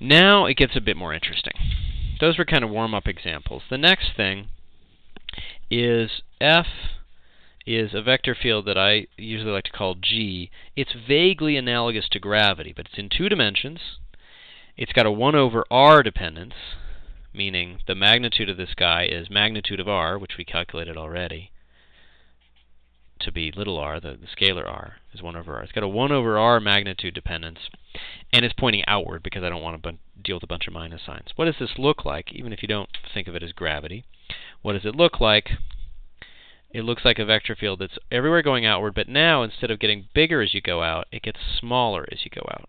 Now it gets a bit more interesting. Those were kind of warm-up examples. The next thing is f is a vector field that I usually like to call G. It's vaguely analogous to gravity, but it's in two dimensions. It's got a 1 over r dependence, meaning the magnitude of this guy is magnitude of r, which we calculated already, to be little r, the, the scalar r, is 1 over r. It's got a 1 over r magnitude dependence, and it's pointing outward because I don't want to deal with a bunch of minus signs. What does this look like, even if you don't think of it as gravity? What does it look like? It looks like a vector field that's everywhere going outward, but now instead of getting bigger as you go out, it gets smaller as you go out.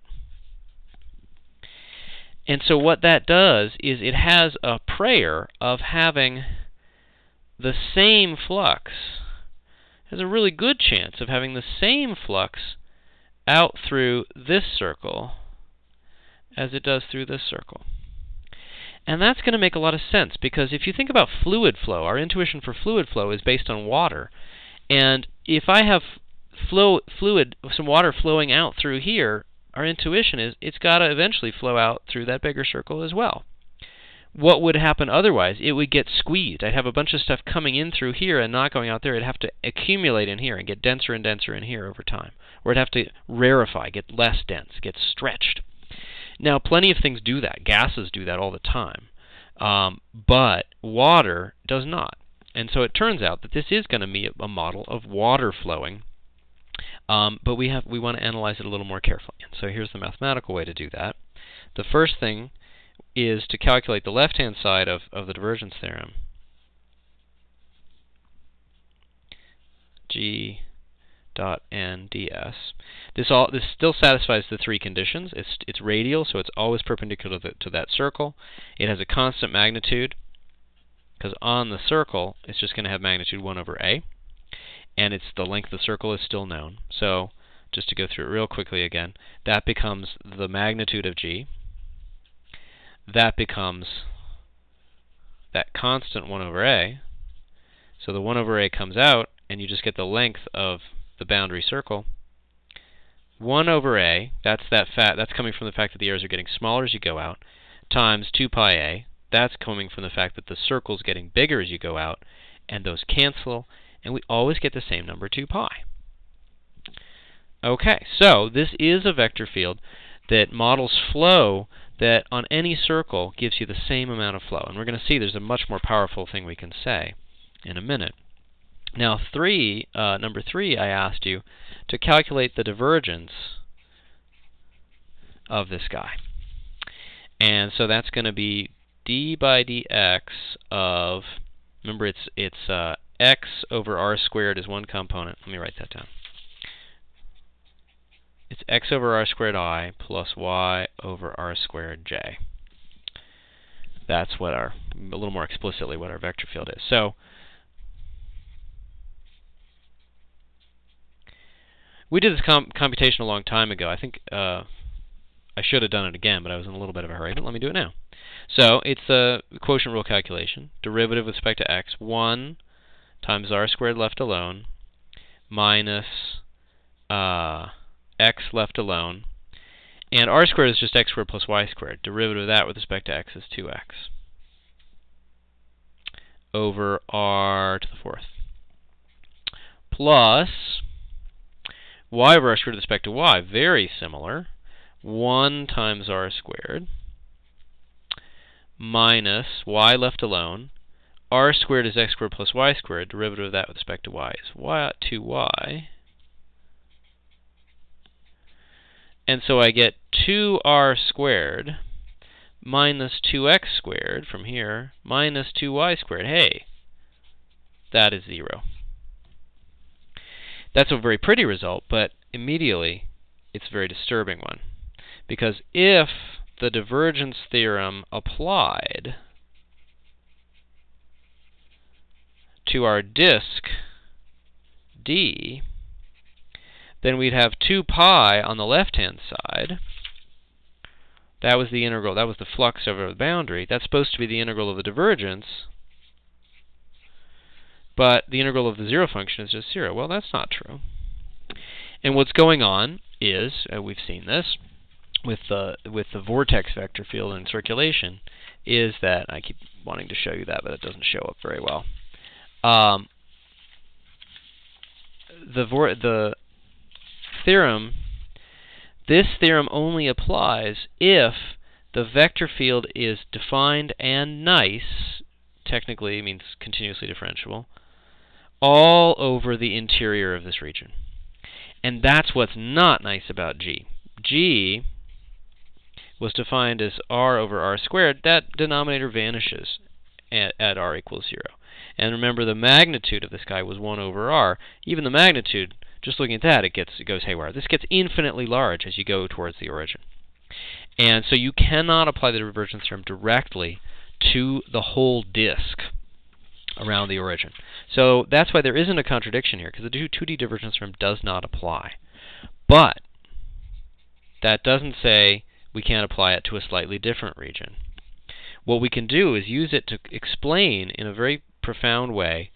And so what that does is it has a prayer of having the same flux. Has a really good chance of having the same flux out through this circle as it does through this circle. And that's going to make a lot of sense because if you think about fluid flow, our intuition for fluid flow is based on water. And if I have flow fluid some water flowing out through here, our intuition is it's got to eventually flow out through that bigger circle as well. What would happen otherwise? It would get squeezed. I'd have a bunch of stuff coming in through here and not going out there. It'd have to accumulate in here and get denser and denser in here over time. Or it'd have to rarefy, get less dense, get stretched. Now, plenty of things do that. Gases do that all the time. Um, but water does not. And so it turns out that this is going to be a model of water flowing. Um, but we have we want to analyze it a little more carefully. And so here's the mathematical way to do that. The first thing is to calculate the left-hand side of, of the divergence theorem. G dot n ds. This all this still satisfies the three conditions. It's it's radial, so it's always perpendicular to, the, to that circle. It has a constant magnitude because on the circle it's just going to have magnitude 1 over a, and it's the length of the circle is still known. So just to go through it real quickly again, that becomes the magnitude of g. That becomes that constant 1 over a. So the 1 over a comes out, and you just get the length of the boundary circle. 1 over a, that's that fat, that's coming from the fact that the errors are getting smaller as you go out, times 2 pi a, that's coming from the fact that the circle's getting bigger as you go out, and those cancel, and we always get the same number 2 pi. Okay, so this is a vector field that models flow that on any circle gives you the same amount of flow. And we're going to see there's a much more powerful thing we can say in a minute. Now, three, uh, number three, I asked you to calculate the divergence of this guy. And so that's going to be d by dx of, remember it's, it's uh, x over r squared is one component. Let me write that down. It's x over r squared i plus y over r squared j. That's what our, a little more explicitly, what our vector field is. So We did this com computation a long time ago. I think uh, I should have done it again, but I was in a little bit of a hurry. But let me do it now. So it's a quotient rule calculation. Derivative with respect to x. 1 times r squared left alone minus uh, x left alone. And r squared is just x squared plus y squared. Derivative of that with respect to x is 2x over r to the fourth. Plus y over r squared with respect to y, very similar. 1 times r squared minus y left alone. r squared is x squared plus y squared. Derivative of that with respect to y is y 2y. And so I get 2r squared minus 2x squared from here minus 2y squared. Hey, that is 0. That's a very pretty result, but immediately it's a very disturbing one. Because if the divergence theorem applied to our disk D, then we'd have 2 pi on the left-hand side. That was the integral, that was the flux over the boundary. That's supposed to be the integral of the divergence. But the integral of the zero function is just 0. Well, that's not true. And what's going on is, uh, we've seen this, with the with the vortex vector field in circulation is that I keep wanting to show you that, but it doesn't show up very well. Um, the vor the theorem this theorem only applies if the vector field is defined and nice, technically means continuously differentiable, all over the interior of this region. And that's what's not nice about G. G was defined as r over r squared. That denominator vanishes at, at r equals 0. And remember, the magnitude of this guy was 1 over r. Even the magnitude, just looking at that, it gets it goes haywire. This gets infinitely large as you go towards the origin. And so you cannot apply the divergence theorem directly to the whole disk around the origin. So that's why there isn't a contradiction here, because the 2D divergence theorem does not apply. But that doesn't say we can't apply it to a slightly different region. What we can do is use it to explain in a very profound way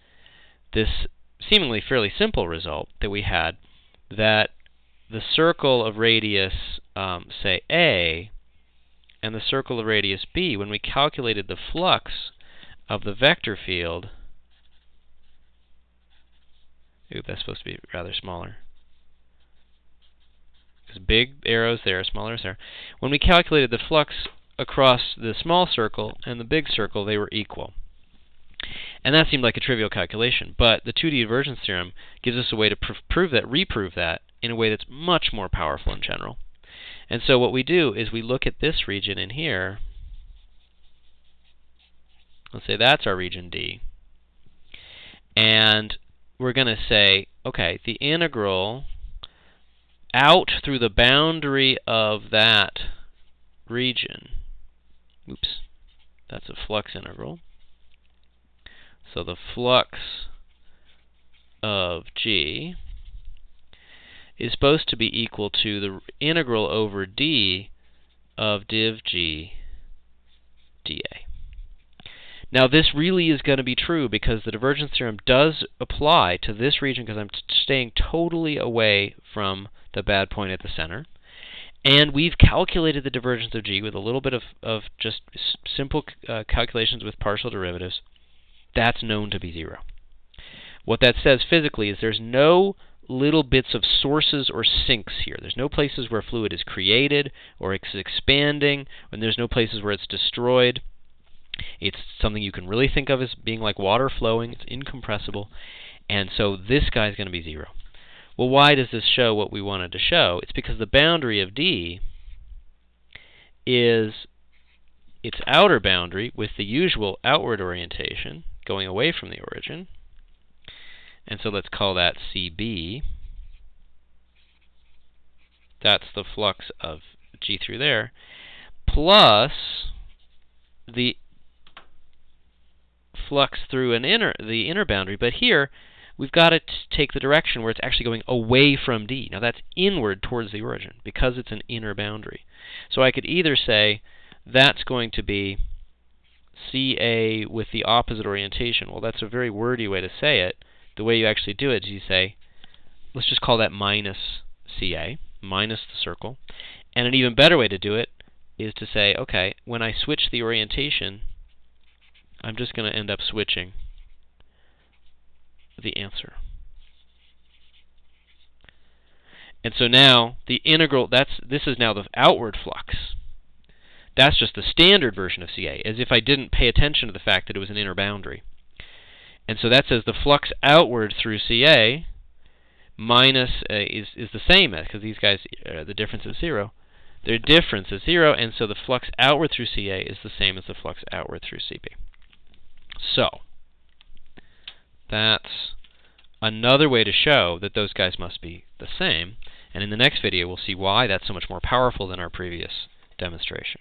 this seemingly fairly simple result that we had that the circle of radius, um, say A, and the circle of radius B, when we calculated the flux of the vector field, ooh, that's supposed to be rather smaller. Because big arrows there, small arrows there. When we calculated the flux across the small circle and the big circle, they were equal. And that seemed like a trivial calculation, but the 2D divergence theorem gives us a way to pr prove that, reprove that, in a way that's much more powerful in general. And so what we do is we look at this region in here. Let's say that's our region D. And we're going to say, okay, the integral out through the boundary of that region. Oops, that's a flux integral. So the flux of G is supposed to be equal to the integral over d of div g dA. Now this really is going to be true because the divergence theorem does apply to this region because I'm staying totally away from the bad point at the center. And we've calculated the divergence of g with a little bit of, of just simple uh, calculations with partial derivatives. That's known to be zero. What that says physically is there's no little bits of sources or sinks here. There's no places where fluid is created or it's expanding, and there's no places where it's destroyed. It's something you can really think of as being like water flowing. It's incompressible. And so this guy is going to be 0. Well, why does this show what we wanted to show? It's because the boundary of D is its outer boundary with the usual outward orientation, going away from the origin, and so let's call that CB. That's the flux of G through there, plus the flux through an inner the inner boundary. But here, we've got to take the direction where it's actually going away from D. Now that's inward towards the origin because it's an inner boundary. So I could either say that's going to be CA with the opposite orientation. Well, that's a very wordy way to say it the way you actually do it is you say, let's just call that minus CA, minus the circle. And an even better way to do it is to say, okay, when I switch the orientation, I'm just going to end up switching the answer. And so now the integral that's this is now the outward flux. That's just the standard version of CA, as if I didn't pay attention to the fact that it was an inner boundary. And so that says the flux outward through CA minus uh, is is the same as because these guys uh, the difference is zero. Their difference is zero, and so the flux outward through CA is the same as the flux outward through CB. So that's another way to show that those guys must be the same. And in the next video, we'll see why that's so much more powerful than our previous demonstration.